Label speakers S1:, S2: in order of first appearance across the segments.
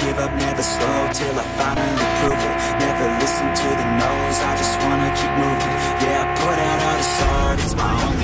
S1: give up, never slow Till I finally prove it. Never listen to the no's I just wanna keep moving. Yeah, I put out all this art It's my only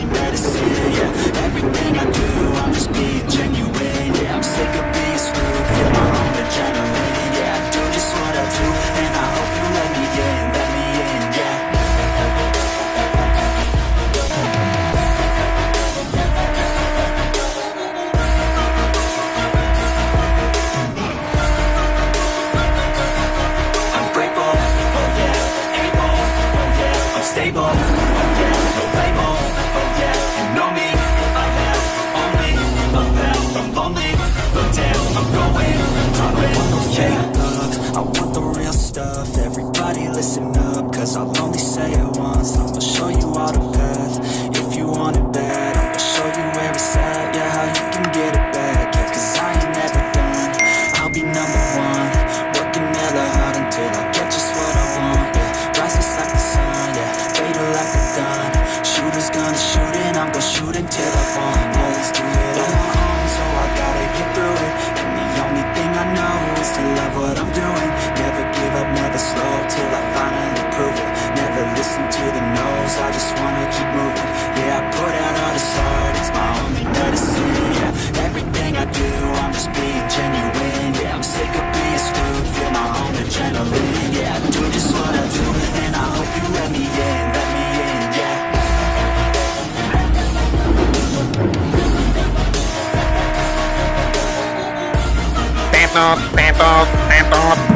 S2: Santos, Santos.
S1: I'm